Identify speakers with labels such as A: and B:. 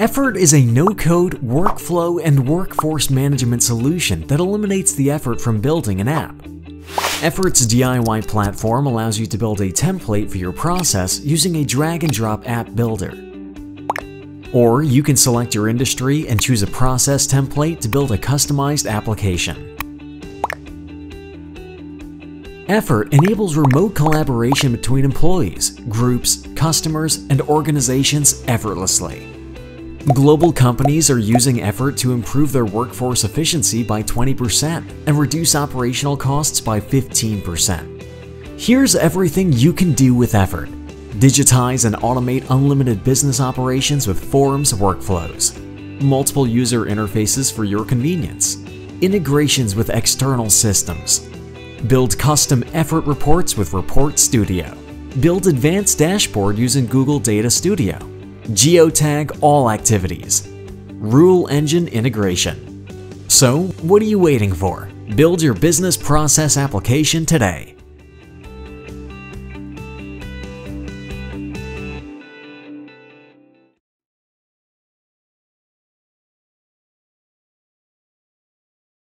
A: Effort is a no-code workflow and workforce management solution that eliminates the effort from building an app. Effort's DIY platform allows you to build a template for your process using a drag-and-drop app builder. Or you can select your industry and choose a process template to build a customized application. Effort enables remote collaboration between employees, groups, customers, and organizations effortlessly. Global companies are using Effort to improve their workforce efficiency by 20% and reduce operational costs by 15%. Here's everything you can do with Effort. Digitize and automate unlimited business operations with forms workflows. Multiple user interfaces for your convenience. Integrations with external systems. Build custom effort reports with Report Studio. Build advanced dashboard using Google Data Studio. Geotag all activities. Rule engine integration. So, what are you waiting for? Build your business process application today.